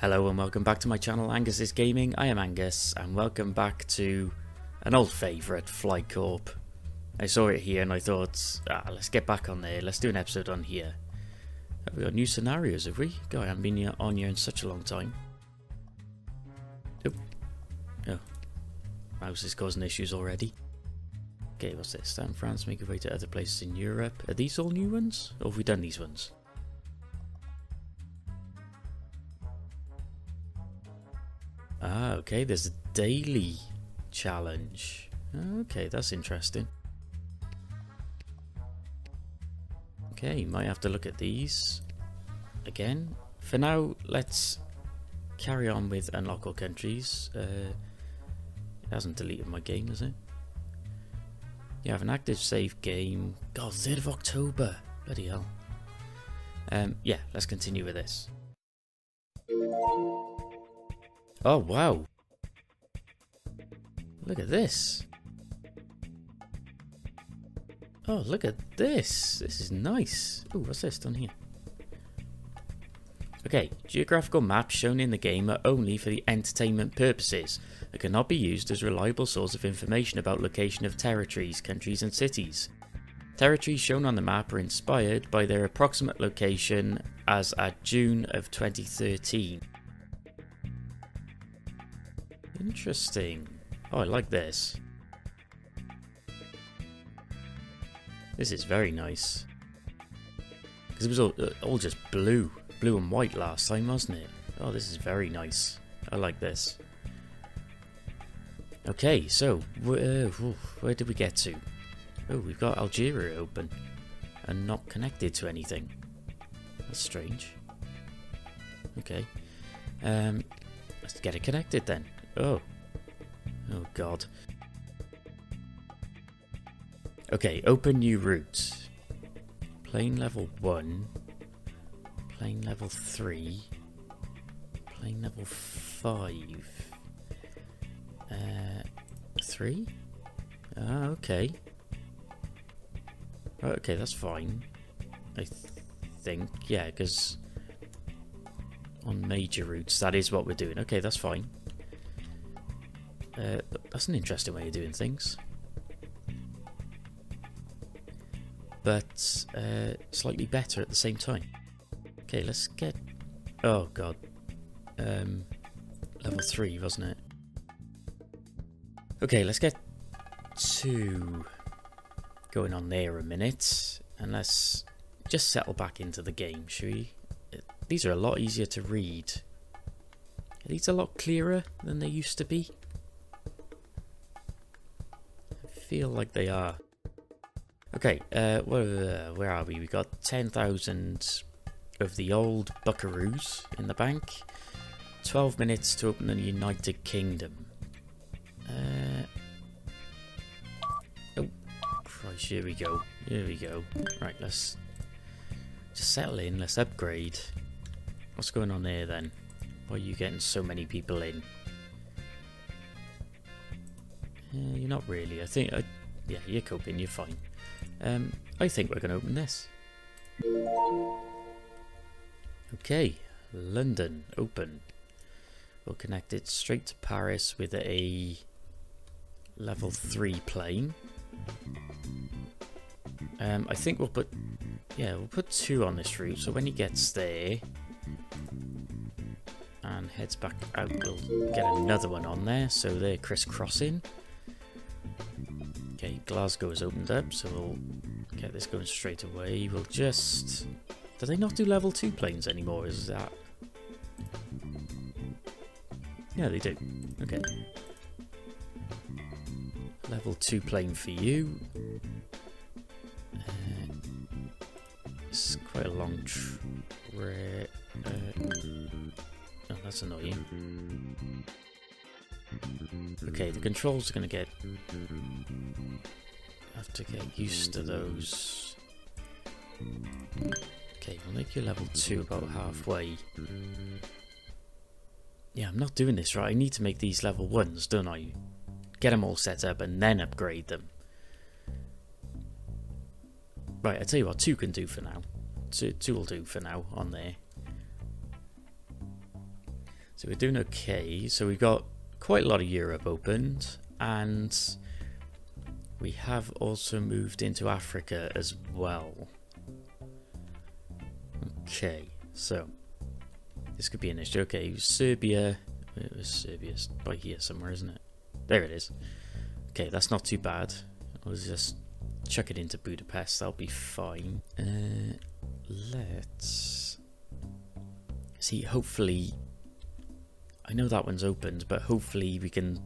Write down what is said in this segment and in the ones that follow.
Hello and welcome back to my channel Angus is Gaming, I am Angus and welcome back to an old favourite, Fly Corp. I saw it here and I thought, ah, let's get back on there, let's do an episode on here. Have we got new scenarios, have we? God, I haven't been on here in such a long time. Oh. Oh. Mouse is causing issues already. Okay, what's this? Start France, make your way to other places in Europe. Are these all new ones? Or have we done these ones? Ah, okay, there's a daily challenge. Okay, that's interesting. Okay, might have to look at these again. For now, let's carry on with unlock all countries. Uh, it hasn't deleted my game, has it? You have an active save game. God, 3rd of October. Bloody hell. Um, yeah, let's continue with this. Oh, wow. Look at this. Oh, look at this. This is nice. Oh, what's this done here? Okay, geographical maps shown in the game are only for the entertainment purposes and cannot be used as reliable source of information about location of territories, countries and cities. Territories shown on the map are inspired by their approximate location as at June of 2013. Interesting. Oh, I like this. This is very nice. Because it was all, uh, all just blue. Blue and white last time, wasn't it? Oh, this is very nice. I like this. Okay, so, uh, where did we get to? Oh, we've got Algeria open. And not connected to anything. That's strange. Okay. Um, let's get it connected then. Oh. Oh god. Okay, open new route. Plane level 1. Plane level 3. Plane level 5. Uh, 3? Ah, okay. Okay, that's fine. I th think, yeah, because on major routes, that is what we're doing. Okay, that's fine. Uh, that's an interesting way of doing things. But uh, slightly better at the same time. Okay, let's get... Oh god. Um, level 3, wasn't it? Okay, let's get two going on there a minute. And let's just settle back into the game, shall we? Uh, these are a lot easier to read. Are these a lot clearer than they used to be? Feel like they are. Okay, uh, where, where are we? We got 10,000 of the old buckaroos in the bank. 12 minutes to open the United Kingdom. Uh, oh, Christ, here we go. Here we go. Right, let's just settle in. Let's upgrade. What's going on here then? Why are you getting so many people in? Uh, you're not really. I think, uh, yeah, you're coping, you're fine. Um, I think we're going to open this. Okay, London, open. We'll connect it straight to Paris with a level 3 plane. Um, I think we'll put, yeah, we'll put two on this route, so when he gets there and heads back out, we'll get another one on there, so they're crisscrossing. Okay, Glasgow has opened up, so we'll get this going straight away. We'll just... Do they not do level 2 planes anymore? Is that... Yeah, they do. Okay. Level 2 plane for you. Uh, it's quite a long trip. Uh, oh, that's annoying. Okay, the controls are going to get... have to get used to those. Okay, we'll make you level 2 about halfway. Yeah, I'm not doing this right. I need to make these level 1s, don't I? Get them all set up and then upgrade them. Right, i tell you what, 2 can do for now. 2, two will do for now on there. So we're doing okay. So we've got quite a lot of Europe opened and we have also moved into Africa as well. Okay, so this could be an issue. Okay, Serbia. It was Serbia's by here somewhere, isn't it? There it is. Okay, that's not too bad. I'll just chuck it into Budapest. That'll be fine. Uh, let's see. Hopefully, I know that one's opened, but hopefully we can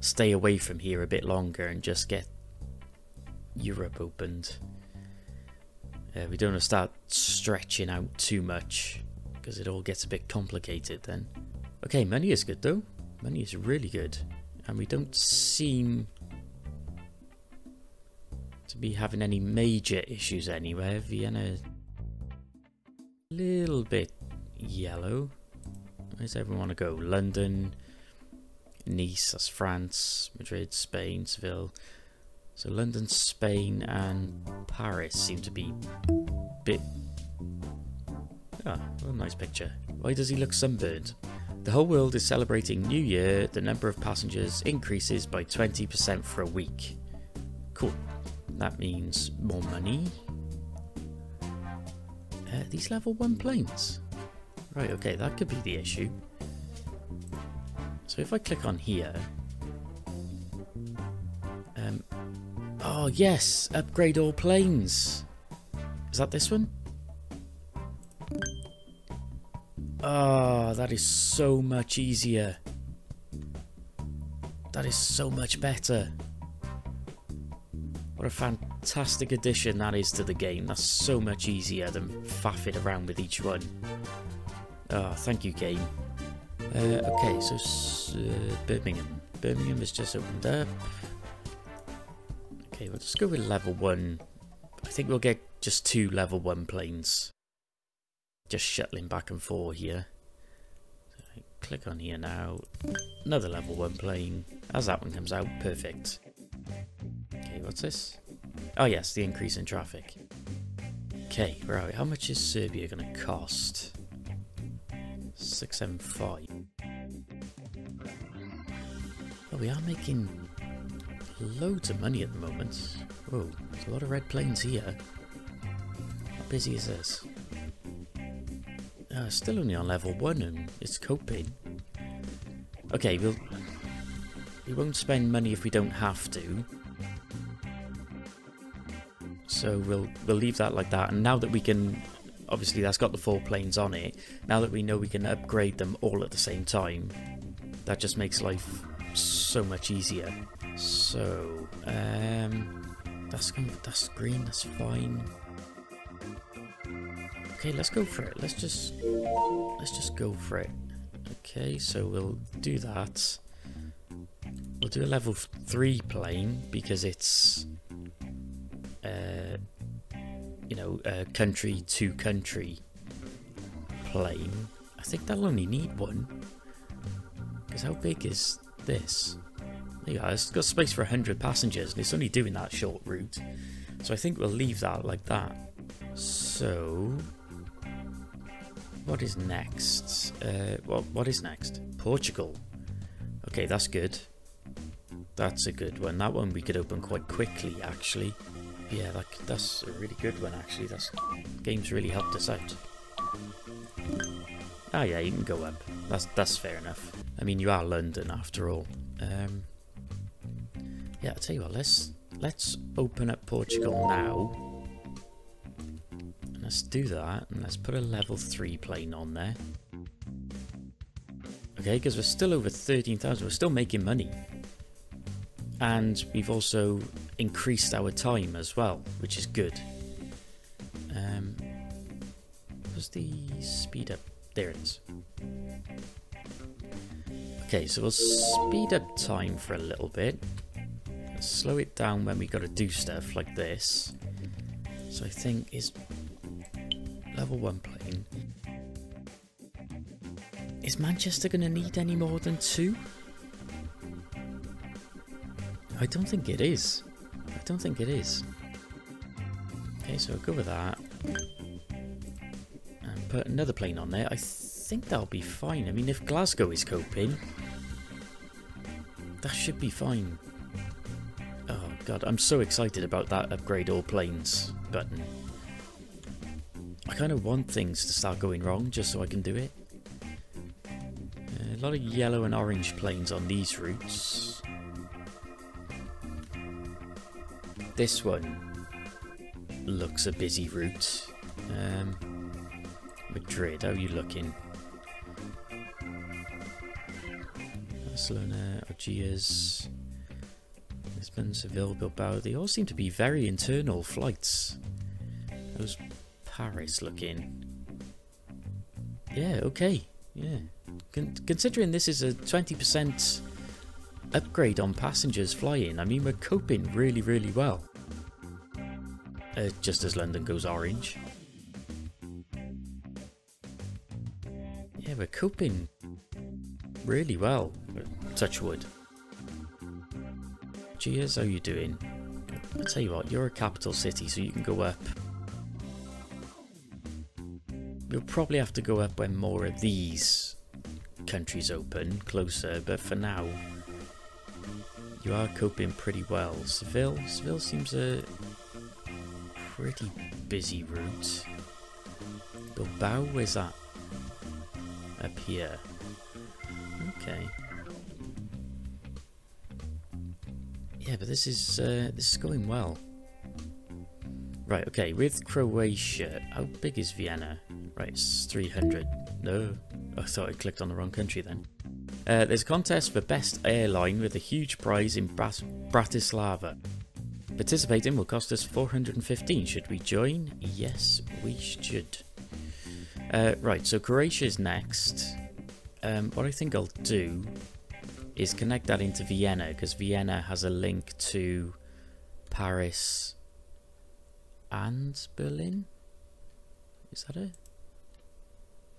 stay away from here a bit longer and just get Europe opened. Uh, we don't want to start stretching out too much because it all gets a bit complicated then. Okay, money is good though. Money is really good. And we don't seem to be having any major issues anywhere. Vienna a little bit yellow. Where's everyone want to go? London, Nice, that's France, Madrid, Spain, Seville. So London, Spain and Paris seem to be bit... Ah, what a nice picture. Why does he look sunburned? The whole world is celebrating New Year. The number of passengers increases by 20% for a week. Cool. That means more money. Uh, these level 1 planes. Right, okay, that could be the issue. So if I click on here... Um, oh, yes! Upgrade all planes! Is that this one? Oh, that is so much easier. That is so much better. What a fantastic addition that is to the game. That's so much easier than faffing around with each one. Oh, thank you, game. Uh, okay, so uh, Birmingham. Birmingham has just opened up. Okay, we'll just go with level 1. I think we'll get just two level 1 planes. Just shuttling back and forth here. So click on here now. Another level 1 plane. As that one comes out, perfect. Okay, what's this? Oh yes, the increase in traffic. Okay, right, how much is Serbia going to cost? 675. Well, we are making loads of money at the moment. Whoa, there's a lot of red planes here. How busy is this? Uh, still only on level 1 and it's coping. Okay, we'll... We won't spend money if we don't have to. So we'll we'll leave that like that. And now that we can obviously that's got the four planes on it. Now that we know we can upgrade them all at the same time, that just makes life so much easier. So, um, that's that's green. That's fine. Okay, let's go for it. Let's just let's just go for it. Okay, so we'll do that. We'll do a level three plane because it's uh, you know, a country to country plane. I think they'll only need one. Because how big is this? Yeah, it's got space for 100 passengers and it's only doing that short route. So I think we'll leave that like that. So, what is next? Uh, what, what is next? Portugal. Okay, that's good. That's a good one. That one we could open quite quickly, actually. Yeah, that, that's a really good one actually. That's game's really helped us out. Oh yeah, you can go up. That's that's fair enough. I mean, you are London after all. Um, yeah, I'll tell you what. Let's let's open up Portugal now. Let's do that, and let's put a level three plane on there. Okay, because we're still over thirteen thousand. We're still making money and we've also increased our time as well, which is good. Um, was the speed up? There it is. Okay, so we'll speed up time for a little bit. Slow it down when we got to do stuff like this. So I think is level one plane. Is Manchester going to need any more than two? I don't think it is. I don't think it is. Okay, so I'll go with that. And put another plane on there. I think that'll be fine. I mean, if Glasgow is coping, that should be fine. Oh god, I'm so excited about that upgrade all planes button. I kind of want things to start going wrong just so I can do it. A lot of yellow and orange planes on these routes. This one looks a busy route. Um, Madrid, how are you looking? Barcelona, Algiers, Lisbon, Seville, Bilbao. They all seem to be very internal flights. How's Paris looking? Yeah, okay. Yeah. Con considering this is a 20% upgrade on passengers flying, I mean, we're coping really, really well. Uh, just as London goes orange. Yeah, we're coping really well. Touch wood. Cheers, how you doing? I'll tell you what, you're a capital city, so you can go up. You'll probably have to go up when more of these countries open, closer, but for now, you are coping pretty well. Seville, Seville seems a pretty busy route. Bilbao, where's that? Up here. Okay. Yeah, but this is uh, this is going well. Right, okay, with Croatia, how big is Vienna? Right, it's 300. No, I thought I clicked on the wrong country then. Uh, there's a contest for best airline with a huge prize in Brat Bratislava. Participating will cost us 415. Should we join? Yes, we should. Uh, right, so Croatia is next. Um, what I think I'll do is connect that into Vienna because Vienna has a link to Paris and Berlin. Is that it?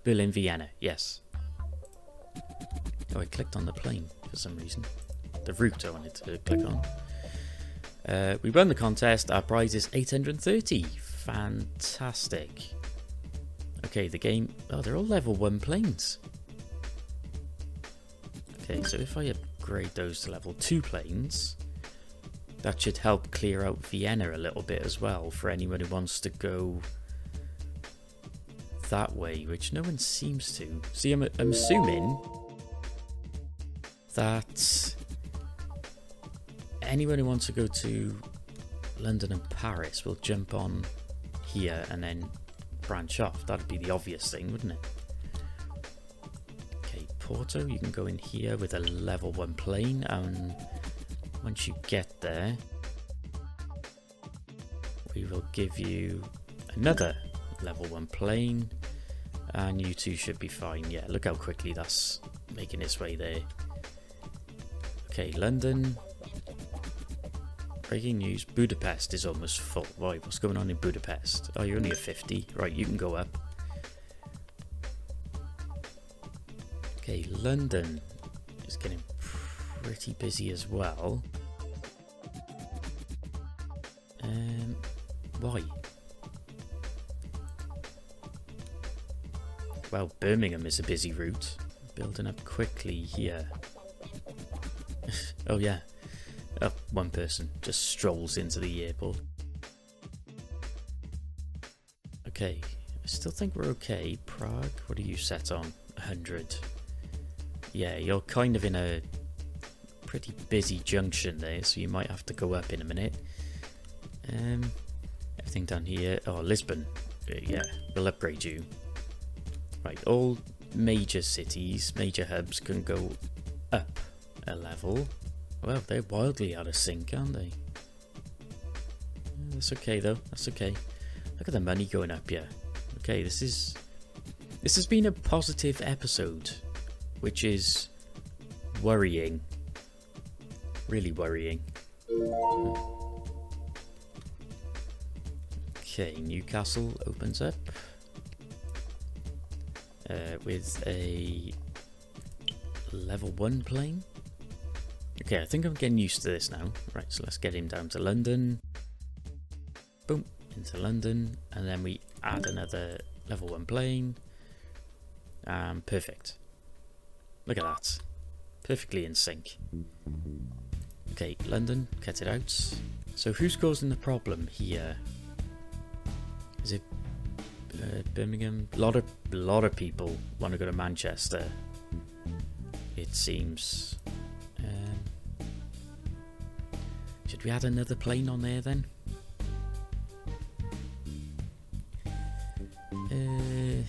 Berlin, Vienna, yes. Oh, I clicked on the plane for some reason. The route I wanted to click on. Uh, we won the contest. Our prize is 830. Fantastic. Okay, the game... Oh, they're all level 1 planes. Okay, so if I upgrade those to level 2 planes, that should help clear out Vienna a little bit as well for anyone who wants to go that way, which no one seems to. See, I'm, I'm assuming that anyone who wants to go to London and Paris will jump on here and then branch off. That'd be the obvious thing, wouldn't it? Okay, Porto, you can go in here with a level 1 plane and once you get there we will give you another level 1 plane and you two should be fine. Yeah, look how quickly that's making its way there. Okay, London. Breaking news, Budapest is almost full. Right, what's going on in Budapest? Oh, you're only at 50. Right, you can go up. Okay, London is getting pretty busy as well. Um, why? Well, Birmingham is a busy route. Building up quickly here. oh yeah. Oh, one person just strolls into the airport. Okay, I still think we're okay. Prague, what are you set on? 100. Yeah, you're kind of in a pretty busy junction there, so you might have to go up in a minute. Um, everything down here. Oh, Lisbon. Uh, yeah, we'll upgrade you. Right, all major cities, major hubs can go up a level. Well, they're wildly out of sync, aren't they? That's okay though, that's okay. Look at the money going up here. Okay, this is... This has been a positive episode, which is worrying. Really worrying. Okay, Newcastle opens up uh, with a level 1 plane. Okay, I think I'm getting used to this now. Right, so let's get him down to London. Boom, into London. And then we add another level 1 plane. Um, perfect. Look at that. Perfectly in sync. Okay, London, cut it out. So who's causing the problem here? Is it uh, Birmingham? A lot of, lot of people want to go to Manchester. It seems. We add another plane on there then? Uh,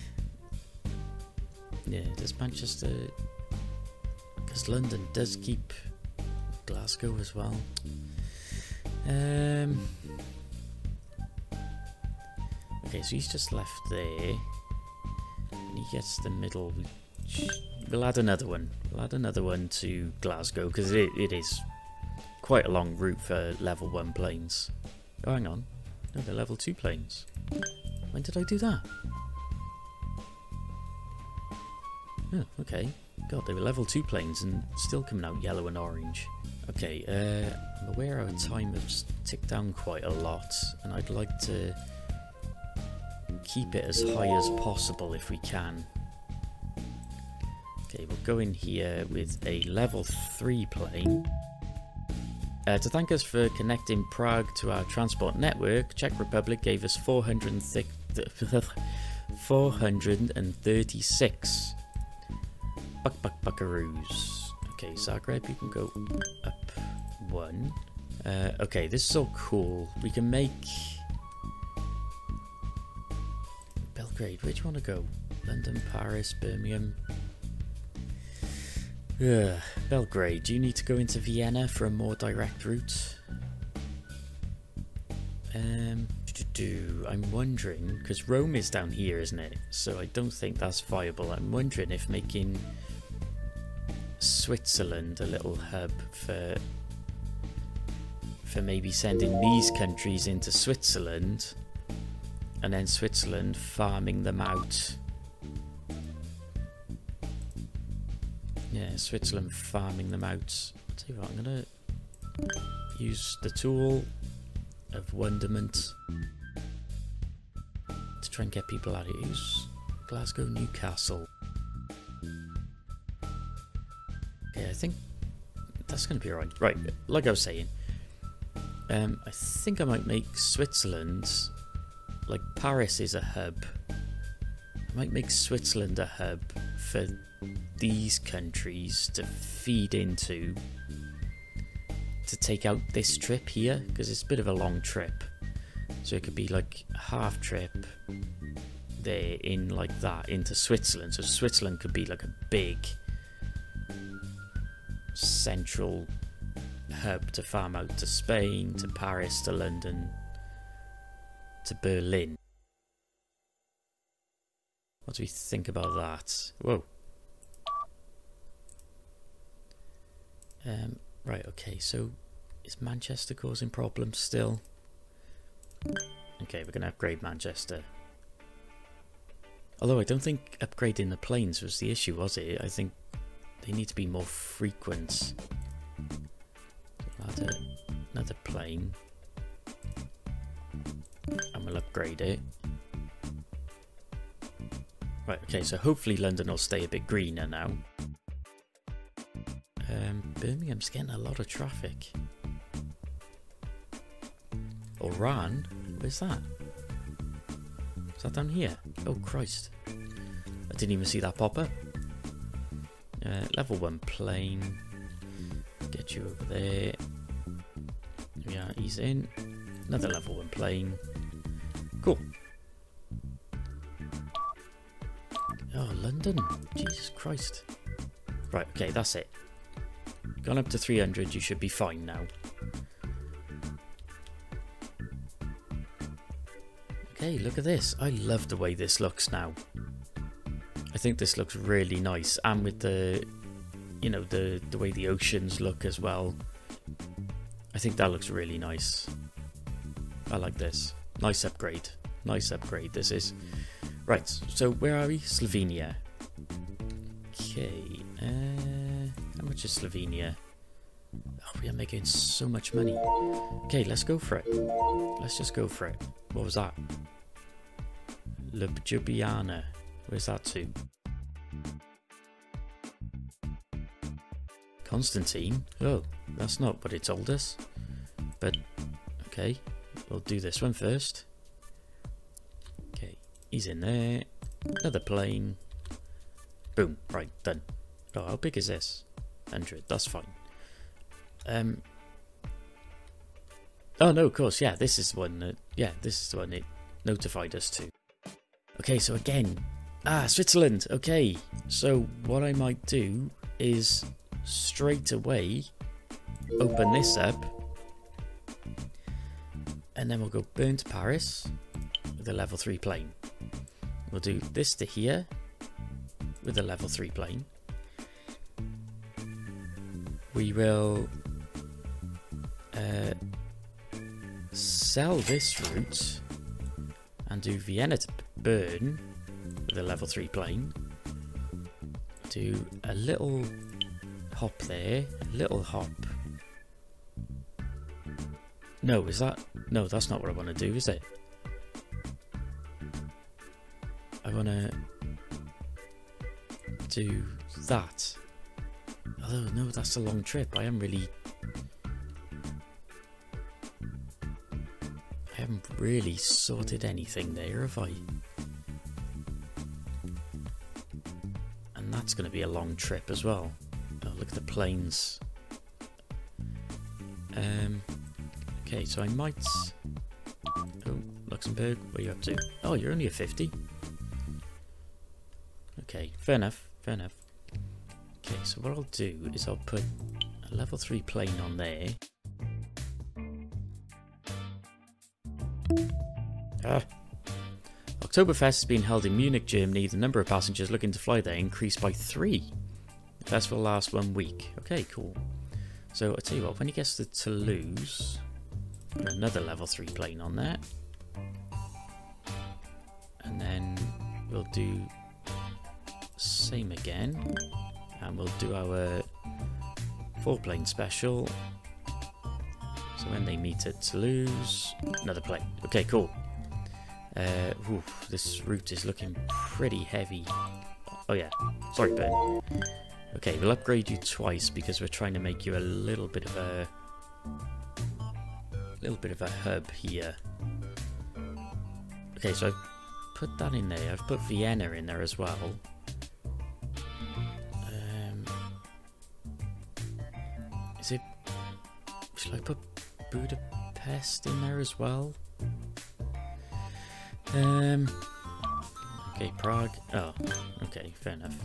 yeah, does Manchester... Because London does keep Glasgow as well. Um, okay, so he's just left there. And he gets the middle. We'll add another one. We'll add another one to Glasgow because it, it is quite a long route for level 1 planes. Oh, hang on. No, they're level 2 planes. When did I do that? Oh, okay. God, they were level 2 planes and still coming out yellow and orange. Okay, uh, I'm aware our time has ticked down quite a lot, and I'd like to keep it as high as possible if we can. Okay, we'll go in here with a level 3 plane. Uh, to thank us for connecting Prague to our transport network, Czech Republic gave us 436 Buck Buck Buckaroos. Okay, Zagreb, you can go up one. Uh, okay, this is all cool. We can make... Belgrade, where do you want to go? London, Paris, Birmingham? Ugh, Belgrade, do you need to go into Vienna for a more direct route? Um, I'm wondering, because Rome is down here, isn't it? So I don't think that's viable. I'm wondering if making Switzerland a little hub for for maybe sending these countries into Switzerland and then Switzerland farming them out. Yeah, Switzerland farming them out. I'll tell you what, I'm gonna use the tool of wonderment to try and get people out of use. Glasgow, Newcastle. Okay, I think that's going to be alright. Right, like I was saying, um, I think I might make Switzerland, like Paris is a hub. I might make Switzerland a hub for these countries to feed into to take out this trip here because it's a bit of a long trip so it could be like a half trip there in like that into Switzerland so Switzerland could be like a big central hub to farm out to Spain, to Paris, to London, to Berlin. What do we think about that? Whoa. Um, right, okay, so is Manchester causing problems still? Okay, we're going to upgrade Manchester. Although I don't think upgrading the planes was the issue, was it? I think they need to be more frequent. Another, another plane. And we'll upgrade it. Right, okay, so hopefully London will stay a bit greener now. Um, Birmingham's getting a lot of traffic. Oran? Where's that? Is that down here? Oh Christ. I didn't even see that pop up. Uh, level 1 plane. Get you over there. Yeah, he's in. Another level 1 plane. Cool. London. Jesus Christ. Right, okay, that's it. Gone up to 300, you should be fine now. Okay, look at this. I love the way this looks now. I think this looks really nice, and with the, you know, the the way the oceans look as well. I think that looks really nice. I like this. Nice upgrade. Nice upgrade. This is. Right. So where are we? Slovenia. Okay. Uh, how much is Slovenia? Oh, we are making so much money. Okay, let's go for it. Let's just go for it. What was that? Ljubljana. Where's that to? Constantine? Oh, that's not what it told us. But, okay, we'll do this one first. Okay, he's in there. Another plane. Boom, right, done. Oh, how big is this? 100, that's fine. Um. Oh no, of course, yeah, this is the one that, yeah, this is the one it notified us to. Okay, so again, ah, Switzerland, okay. So what I might do is straight away open this up and then we'll go Bern to Paris with a level 3 plane. We'll do this to here with a level 3 plane. We will uh, sell this route and do Vienna to Bern with a level 3 plane. Do a little hop there, a little hop. No, is that... No, that's not what I want to do, is it? I want to do that. Although, no, that's a long trip. I am really... I haven't really sorted anything there, have I? And that's going to be a long trip as well. Oh, look at the planes. Um, okay, so I might... Oh, Luxembourg, what are you up to? Oh, you're only a 50. Okay, fair enough, fair enough. Okay, so what I'll do is I'll put a level 3 plane on there. Ah. Oktoberfest has been held in Munich, Germany. The number of passengers looking to fly there increased by three. The festival lasts one week. Okay, cool. So I tell you what, when he gets to Toulouse, put another level 3 plane on there. And then we'll do again and we'll do our four plane special. So when they meet at Toulouse another plane. Okay cool. Uh, this route is looking pretty heavy. Oh yeah. Sorry Ben. Okay we'll upgrade you twice because we're trying to make you a little bit of a little bit of a hub here. Okay so I've put that in there. I've put Vienna in there as well Should I put Budapest in there as well? Um... Okay, Prague. Oh, okay, fair enough.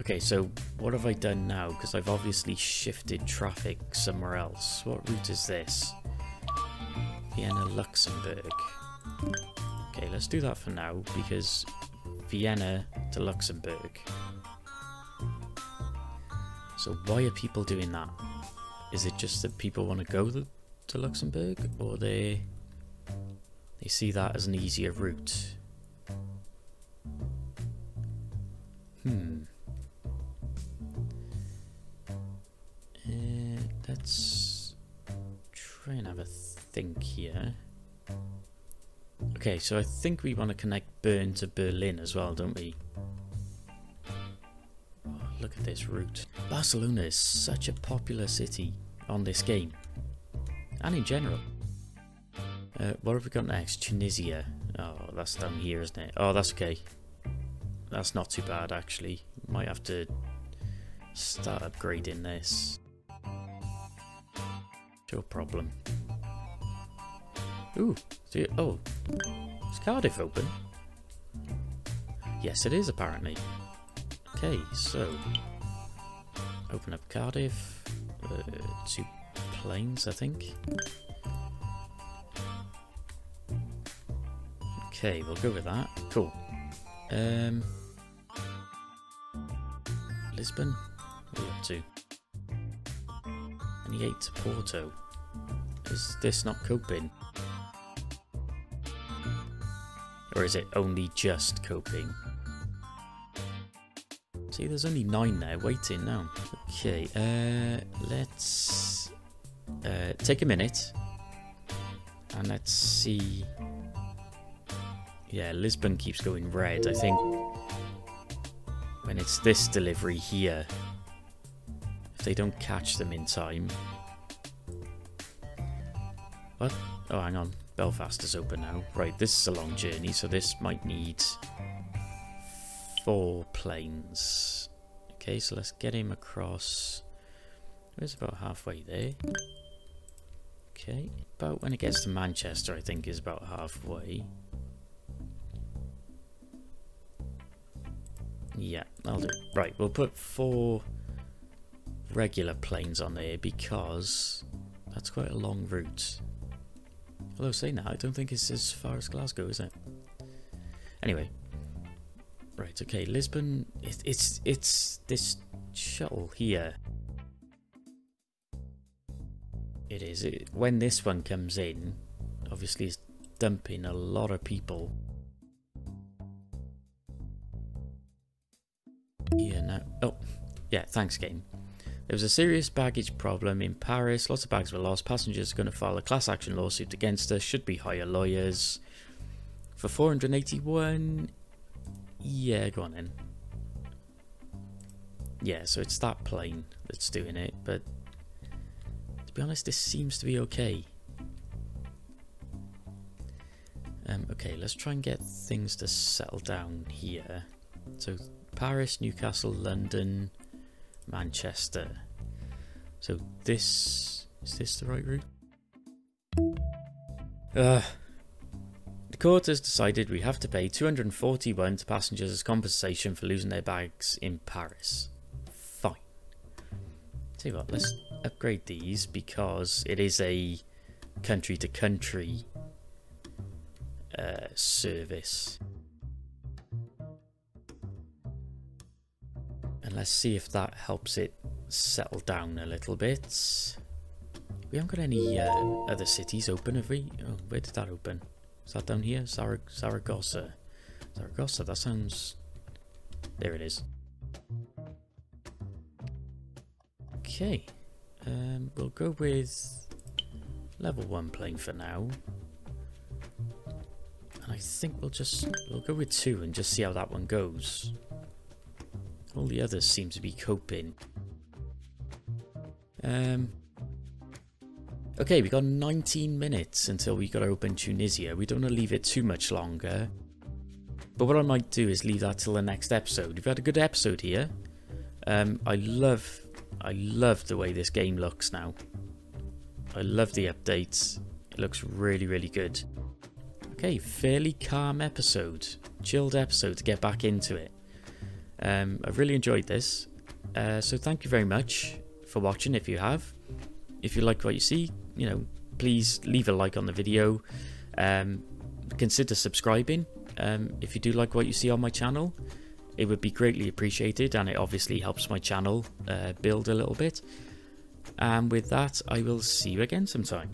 Okay, so what have I done now? Because I've obviously shifted traffic somewhere else. What route is this? Vienna, Luxembourg. Okay, let's do that for now, because Vienna to Luxembourg so why are people doing that? Is it just that people want to go to Luxembourg or they they see that as an easier route? Hmm. Uh, let's try and have a think here. Okay, so I think we want to connect Bern to Berlin as well, don't we? Look at this route. Barcelona is such a popular city on this game. And in general. Uh, what have we got next? Tunisia. Oh, that's down here, isn't it? Oh, that's okay. That's not too bad, actually. Might have to start upgrading this. No problem. Ooh, you, oh, is Cardiff open? Yes, it is apparently. Okay, so open up Cardiff. Uh, two planes, I think. Okay, we'll go with that. Cool. Um, Lisbon. What up to? And he ate to Porto. Is this not coping? Or is it only just coping? See, there's only nine there waiting now. Okay, uh, let's uh, take a minute and let's see Yeah, Lisbon keeps going red. I think when it's this delivery here, if they don't catch them in time... What? Oh, hang on. Belfast is open now. Right, this is a long journey, so this might need four planes. Okay, so let's get him across. It's about halfway there? Okay, about when it gets to Manchester, I think is about halfway. Yeah, I'll do. Right, we'll put four regular planes on there because that's quite a long route. Although saying that, I don't think it's as far as Glasgow, is it? Anyway. Right, okay, Lisbon, it, it's, it's this shuttle here. It is. It, when this one comes in, obviously it's dumping a lot of people. Yeah, no. Oh, yeah, thanks, game. There was a serious baggage problem in Paris. Lots of bags were lost. Passengers are going to file a class action lawsuit against us. Should be hire lawyers. For 481... Yeah, go on then. Yeah, so it's that plane that's doing it, but to be honest, this seems to be okay. Um, okay, let's try and get things to settle down here. So Paris, Newcastle, London, Manchester. So this... Is this the right route? The court has decided we have to pay 241 to passengers as compensation for losing their bags in Paris. Fine. Tell you what, let's upgrade these because it is a country to country uh, service. And let's see if that helps it settle down a little bit. We haven't got any uh, other cities open, have we? Oh, where did that open? Is that down here? Zar Zaragoza. Zaragoza, that sounds... There it is. Okay. Um, we'll go with level 1 plane for now. And I think we'll just... We'll go with 2 and just see how that one goes. All the others seem to be coping. Um, okay, we got 19 minutes until we got to open Tunisia. We don't want to leave it too much longer. But what I might do is leave that till the next episode. We've had a good episode here. Um, I love, I love the way this game looks now. I love the updates. It looks really, really good. Okay, fairly calm episode. Chilled episode to get back into it. Um, I've really enjoyed this. Uh, so thank you very much for watching if you have. If you like what you see, you know, please leave a like on the video. Um, consider subscribing um, if you do like what you see on my channel. It would be greatly appreciated and it obviously helps my channel uh, build a little bit. And with that, I will see you again sometime.